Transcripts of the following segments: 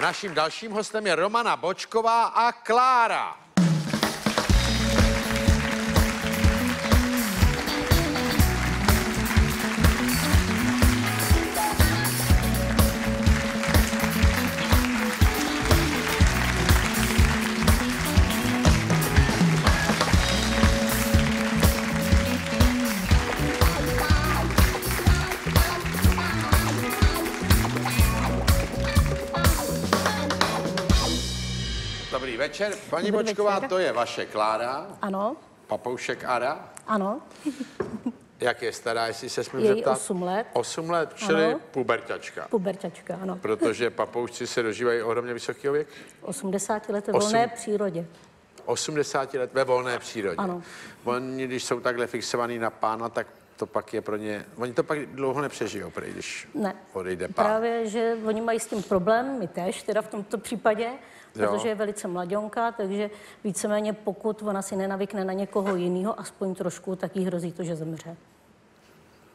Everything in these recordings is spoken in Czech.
Naším dalším hostem je Romana Bočková a Klára. Večer. Paní Dobrý Bočková, večer. to je vaše Klára, Ano, papoušek Ara. ano. Jak je stará, jestli se smím Je jí zeptat? osm let. 8 let, čili Ano. puberťačka. Puberťačka, ano. Protože papoušci se dožívají ohromně vysokého věku. 80 let ve volné přírodě. 80 let ve volné přírodě. Ano. Oni, když jsou takhle fixovaný na pána, tak to pak je pro ně... Oni to pak dlouho nepřežijou, prý, když Ne. odejde pán. Právě, že oni mají s tím problém, my tež, teda v tomto případě, protože je velice mladionka, takže víceméně pokud ona si nenavykne na někoho jiného, aspoň trošku, tak jí hrozí to, že zemře.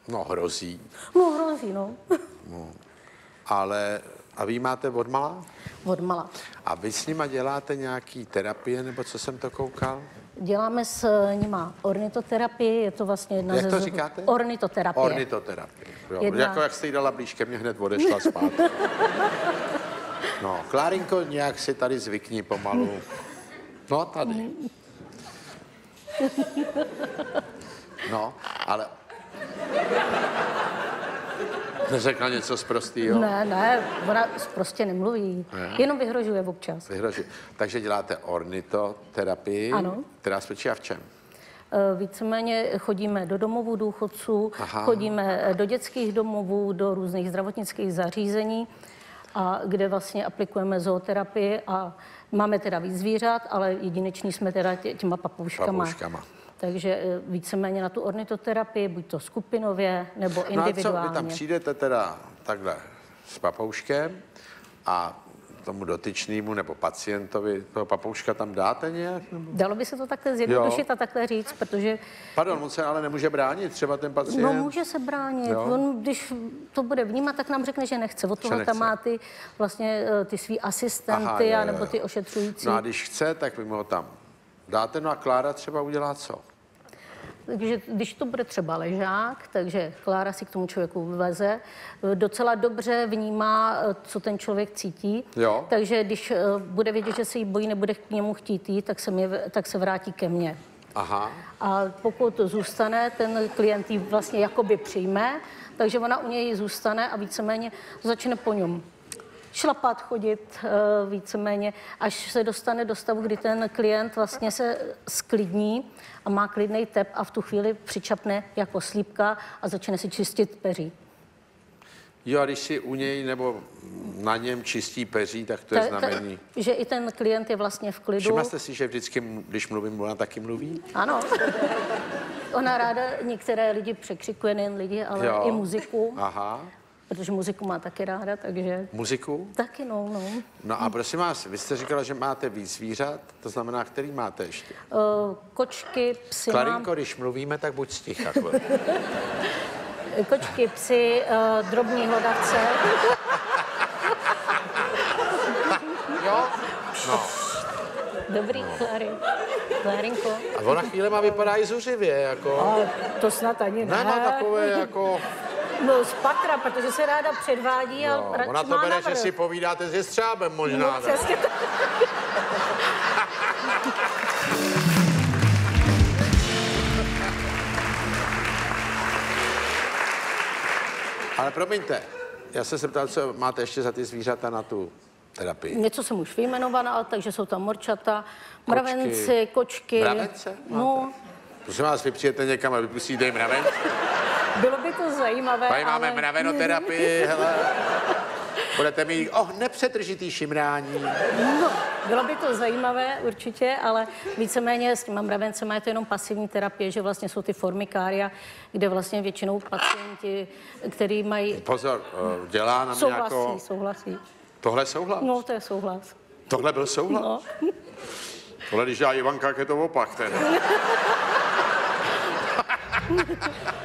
No, hrozí. No, hrozí, no. Ale... A vy máte odmala? Od mala. A vy s nima děláte nějaký terapie, nebo co jsem to koukal? Děláme s nima ornitoterapii, je to vlastně jedna Jak ze... to z- říkáte? Ornitoterapie. Ornitoterapie. Jo. Jedna- Jako jak jste jí dala blíž ke mně, hned odešla zpátky. No, Klárinko, nějak si tady zvykni pomalu. No, tady. No, ale... Neřekla něco z prostýho? Ne, ne, ona prostě nemluví, Ne. jenom vyhrožuje občas. Vyhrožuje. Takže děláte ornitoterapii, Ano. která spočívá v čem? Eh, Víceméně chodíme do domovů důchodců, Aha. chodíme eh, do dětských domovů, do různých zdravotnických zařízení, a kde vlastně aplikujeme zooterapii a máme teda víc zvířat, ale jedineční jsme teda tě, těma papouškama. Papouškama. Takže eh, víceméně na tu ornitoterapii, buď to skupinově nebo No a co, individuálně. vy tam přijdete teda takhle s papouškem a tomu dotyčnému nebo pacientovi toho papouška tam dáte nějak? Nebo? Dalo by se to takhle zjednodušit a takhle říct, protože Pardon, on se ale nemůže bránit, třeba ten pacient. No může se bránit. Jo. On, když to bude vnímat, tak nám řekne, že nechce. Od toho tam má ty, vlastně, eh, ty svý asistenty, Aha, jo, jo, nebo jo. ty ošetřující. No a když chce, tak vy mu ho tam dáte, no a Klára třeba udělá co? Takže když to bude třeba ležák, takže Klára si k tomu člověku veze, docela dobře vnímá, eh, co ten člověk cítí. Jo. Takže když eh, bude vědět, že se jí bojí, nebude k němu chtít jít, tak se, mě, tak se vrátí ke mně. Aha, A pokud zůstane, ten klient ji vlastně jakoby přijme, takže ona u něj zůstane a víceméně začne po něm šlapat, chodit eh, víceméně, až se dostane do stavu, kdy ten klient vlastně se sklidní a má klidný tep a v tu chvíli přičapne jako slípka a začne si čistit peří. jo a když si u něj nebo na něm čistí peří, tak to je Ta- ta- znamení. že i ten klient je vlastně v klidu. Všimla jste si, že vždycky, když mluvím, ona taky mluví? Ano. Ona ráda některé lidi překřikuje, nejen lidi, ale Jo. i muziku, Aha, protože muziku má taky ráda, takže muziku? taky no, no. No a prosím vás, vy jste říkala, že máte víc zvířat, to znamená, který máte ještě? Eh, Kočky, psy mám, Klarinko, když mluvíme, tak buď sticha. kočky, psy, eh, drobní hlodavce. jo? No. Dobrý, Klary. Klarinko. A ona chvíle vypadá i zuřivě, jako... Ale to snad ani ne. Ne, má takové jako... No z patra, protože se ráda předvádí a No, radši ona to bere, že si povídáte s jestřábem možná. No, přesně tak. Ale promiňte, já jsem se ptal, co máte ještě za ty zvířata na tu terapii. Něco jsem už vyjmenovala, takže jsou tam morčata, mravenci, kočky. Mravence No, Prosím vás, vy přijete někam a vypustíte jim mraven? Bylo by to zajímavé, Tady máme ale... mravenoterapii, hele. Budete mít, oh, nepřetržitý šimrání. No, bylo by to zajímavé určitě, ale víceméně s těma mravencema je to jenom pasivní terapie, že vlastně jsou ty formikária, kde vlastně většinou pacienti, který mají... Pozor, eh, dělá na mě Souhlasí, jako... souhlasí. Tohle souhlas? No, to je souhlas. Tohle byl souhlas? No. Tohle, když dělá Ivanka, je to opak teda.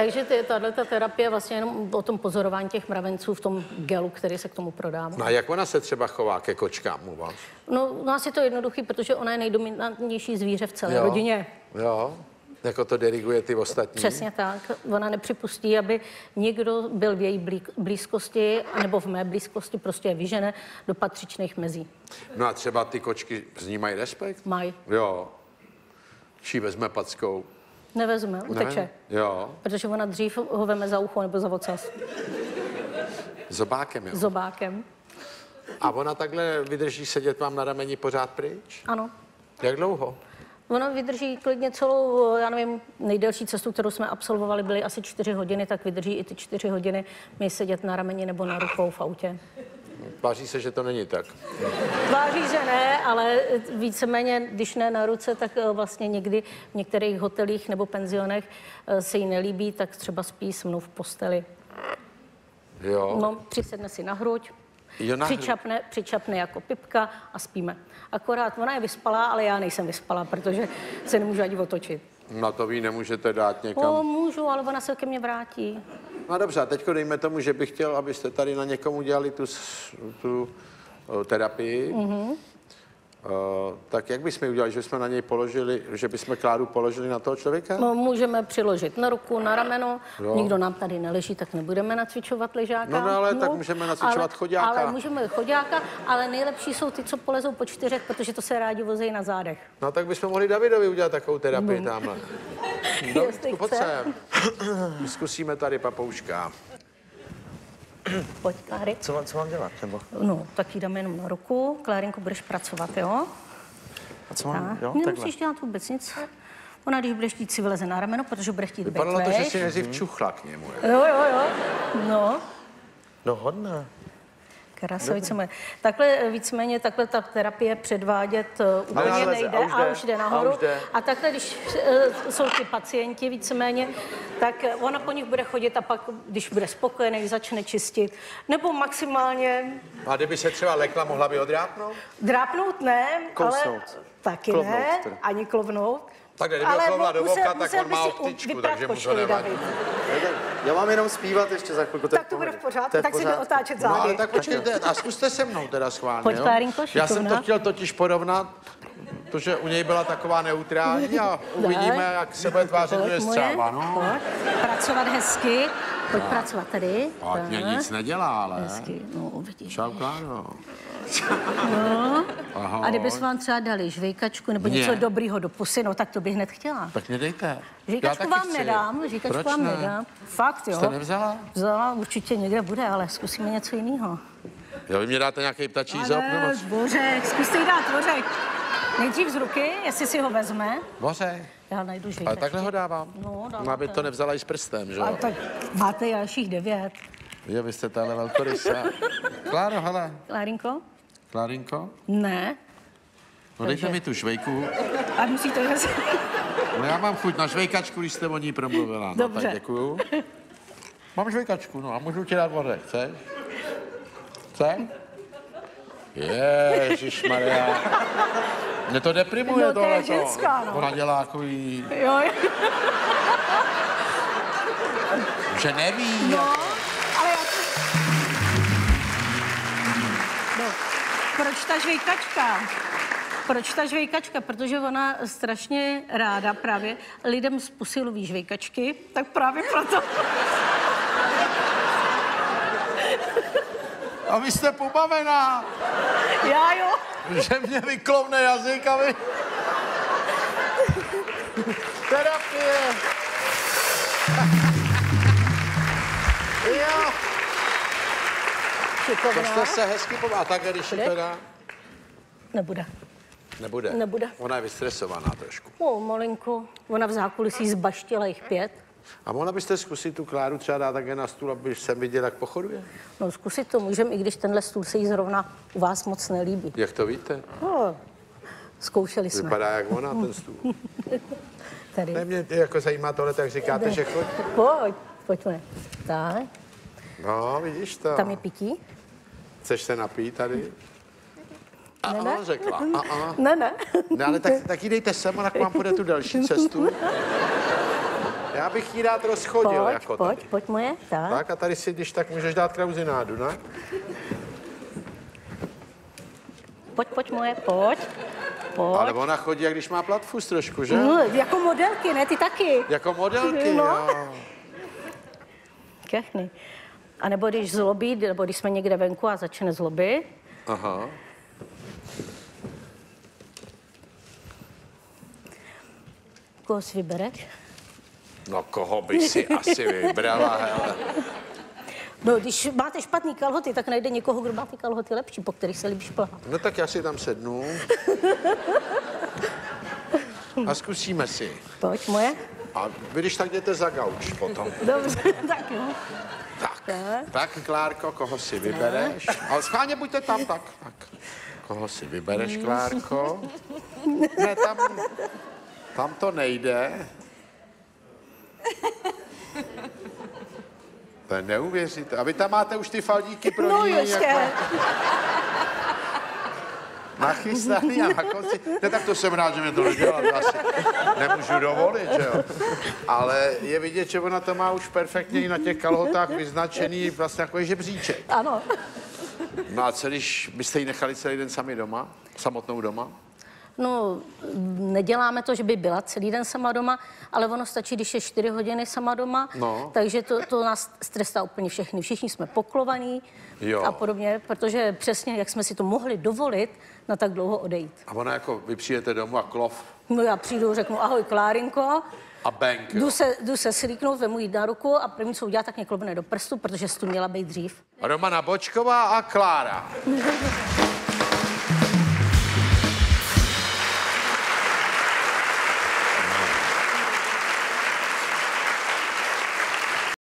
Takže tato terapie je vlastně jenom o tom pozorování těch mravenců v tom gelu, který se k tomu prodává. No a jak ona se třeba chová ke kočkám u vás? No, u nás je to jednoduchý, protože ona je nejdominantnější zvíře v celé Jo. rodině. Jo, jako to diriguje ty ostatní. Přesně tak. Ona nepřipustí, aby někdo byl v její blí- blízkosti, nebo v mé blízkosti, prostě je vyžene do patřičných mezí. No a třeba ty kočky z ní mají respekt? Mají. Jo. Či vezme packou? Nevezme, uteče. Ne? Jo. Protože ona dřív ho veme za ucho nebo za ocas. Zobákem, jo. Zobákem. A ona takhle vydrží sedět vám na rameni pořád pryč? Ano. Jak dlouho? Ona vydrží klidně celou, já nevím, nejdelší cestu, kterou jsme absolvovali, byly asi čtyři hodiny, tak vydrží i ty čtyři hodiny mi sedět na rameni nebo na rukou v autě. Tváří se, že to není tak. Tváří, že ne, ale víceméně, když ne na ruce, tak eh, vlastně někdy v některých hotelích nebo penzionech eh, se jí nelíbí, tak třeba spí se mnou v posteli. Jo. No, přisedne si na hruď, Jo, na přičapne, přičapne jako pipka a spíme. Akorát ona je vyspalá, ale já nejsem vyspalá, protože se nemůžu ani otočit. No to vy nemůžete dát někam. O, můžu, ale ona se ke mně vrátí. No dobře, a teď dejme tomu, že bych chtěl, abyste tady na někomu udělali tu, tu terapii. Mm-hmm. O, tak jak bychom udělali, že bychom na něj položili, že bychom Kláru položili na toho člověka? No, můžeme přiložit na ruku, na rameno. Jo. Nikdo nám tady neleží, tak nebudeme nacvičovat ležáka. No, no, ale tak můžeme nacvičovat ale, choďáka. Ale můžeme chodáka, ale nejlepší jsou ty, co polezou po čtyřech, protože to se rádi vozejí na zádech. No tak bychom mohli Davidovi udělat takovou terapii tamhle. Jestli pojď chce. sem. Zkusíme tady papouška. Pojď, Kláry. Co mám, co mám dělat? Nebo? No, tak ji dáme jenom na ruku. Klárinko, budeš pracovat, jo? A co mám? Tak. Jo, takhle. Nemusíš dělat vůbec nic. Ona, když bude chtít, si vyleze na rameno, protože bude chtít být Vypadalo to, že si nejdřív čuchla k němu. jo. Jo, jo, jo. No, No hodná. Krasavice moje. Takhle eh, víceméně, takhle ta terapie předvádět uh, úplně Ale nejde a už a jde, už jde a nahoru. už jde. A takhle, když uh, jsou ty pacienti víceméně, tak eh, ona po nich bude chodit a pak, když bude spokojený, začne čistit. Nebo maximálně A kdyby se třeba lekla, mohla by odrápnout? drápnout ne, ale Kousnout. taky Klovnout ne, teda. ani klovnout. Takhle, kdyby ho klovla do voka, tak on má optičku, takže mu to nevadí. Já mám jenom zpívat ještě za chvilku. Tak to bude v pořádku, tak si jde otáčet No ale zády. tak počkejte, a zkuste se mnou teda schválně. Pojď, jo? Klárinko, Já jsem to chtěl totiž porovnat, protože u něj byla taková neutrální a uvidíme, jak se bude tvářit, že je střáva. No. Pracovat hezky. Pojď pracovat tady. Ať mě Tak. nic nedělá, ale. Hezky, no uvidíš. Čau, Kláro. Ahoj. A kdybys vám třeba dali žvejkačku nebo Mně? něco dobrýho do pusy, no tak to bych hned chtěla. Tak mě dejte. Já Žvejkačku vám chci. nedám, žvejkačku Proč vám ne? nedám. Fakt, jo. Jste nevzala? Vzala, určitě někde bude, ale zkusíme něco jiného. Jo, vy mě dáte nějaký ptačí zob? Ale Nebo... dvořek, zkuste jí dát dvořek. Nejdřív z ruky, jestli si ho vezme. Boře. Já najdu Ale žvejkačku. takhle ho dávám. No. No, aby to nevzala i s prstem, že A jo? tak máte dalších devět. Jo, vy jste tahle velkorysa. Kláro, hele. Klárinko? Klárinko? Ne. No dejte mi tu švejku. A musíte vezat. No já mám chuť na žvejkačku, když jste o ní promluvila. No, Dobře. tak děkuju. Mám žvejkačku, no a můžu ti dát vodek, chceš? Chce? Ježíš Maria. Mě to deprimuje No, to je ženská, no. Ona dělá takový, Jo, jo. že neví. No, ale já... No, proč ta žvejkačka? Proč ta žvejkačka? Protože ona strašně ráda právě lidem z pusy loví žvejkačky, tak právě proto. A vy jste pobavená, Já jo. Že mě vyklovne jazyk a vy... Terapie. jo. To jste se hezky. A tak když Bude? teda... Nebude. Nebude. Nebude. Ona je vystresovaná trošku. O, malinko. Ona v zákulisí zbaštila jich pět. A mohla byste zkusit tu Kláru třeba dát také na stůl, aby jsem viděl, jak pochoduje? No, zkusit to můžeme, i když tenhle stůl se jí zrovna u vás moc nelíbí. Jak to víte? No, zkoušeli jsme. Vypadá jak ona, ten stůl. Tady. Ne, mě jako zajímá tohle, tak říkáte, že choď. Pojď, pojďme. Tak, No, vidíš to. tam je pití? Chceš se napít tady? A Ne, ne. řekla. A, a. Ne, ne. Ne, ale tak, tak jí dejte sem, a tak vám půjde tu další cestu. Já bych jí rád rozchodil, Pojď, jako pojď, tady. pojď moje, tak. Tak a tady si, když tak můžeš dát krauzinádu, ne? Pojď, pojď moje, pojď. Pojď. Ale ona chodí, jak když má platfus trošku, že? No, jako modelky, ne, ty taky. Jako modelky, No. jo. Všechny. A nebo když zlobí, nebo když jsme někde venku a začne zlobit, Aha. koho si vybereš? No koho by si asi vybrala, hele. No, když máte špatný kalhoty, tak najde někoho, kdo má ty kalhoty lepší, po kterých se líbí plavat. No tak já si tam sednu. A zkusíme si. Pojď moje. A vy když tak jděte za gauč potom. Dobře, tak jo. Tak, Tak. tak Klárko, koho si vybereš? Ale schválně buďte tam, tak, tak. Koho si vybereš, Klárko? Ne, tam, tam to nejde. To je neuvěřitelné. A vy tam máte už ty faldíky pro No ní ještě. jako nachystaný a na konci. Ne, tak to jsem rád, že mě to nedělal. to Asi nemůžu dovolit, že jo. Ale je vidět, že ona to má už perfektně i na těch kalhotách vyznačený vlastně jako žebříček. Ano. No a co když byste ji nechali celý den sami doma? Samotnou doma? No, neděláme to, že by byla celý den sama doma, ale ono stačí, když je 4 hodiny sama doma, No. takže to, to nás stresá úplně všechny. Všichni jsme poklovaní Jo. a podobně, protože přesně, jak jsme si to mohli dovolit na tak dlouho odejít. A ona jako, vy přijdete domů a klov No já přijdu, řeknu ahoj Klárinko, a bank. jo. jdu se, jdu se slíknout, vemu jít na ruku a první, co udělá, tak mě klobne do prstu, protože jsi tu měla být dřív. Romana Bočková a Klára.